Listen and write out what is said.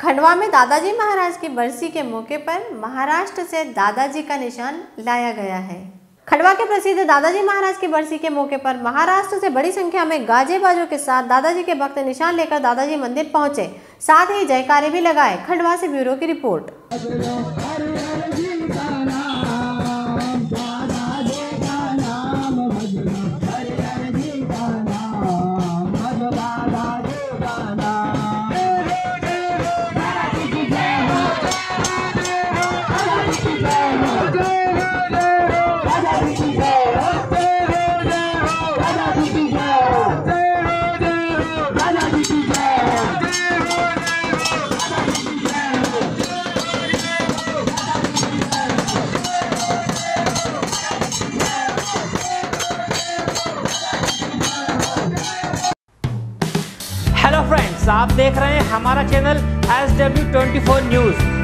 खंडवा में दादाजी महाराज की बरसी के मौके पर महाराष्ट्र से दादाजी का निशान लाया गया है। खंडवा के प्रसिद्ध दादाजी महाराज की बरसी के मौके पर महाराष्ट्र से बड़ी संख्या में गाजे बाजों के साथ दादाजी के भक्त निशान लेकर दादाजी मंदिर पहुँचे। साथ ही जयकारे भी लगाए। खंडवा से ब्यूरो की रिपोर्ट। आप देख रहे हैं हमारा channel S W twenty four news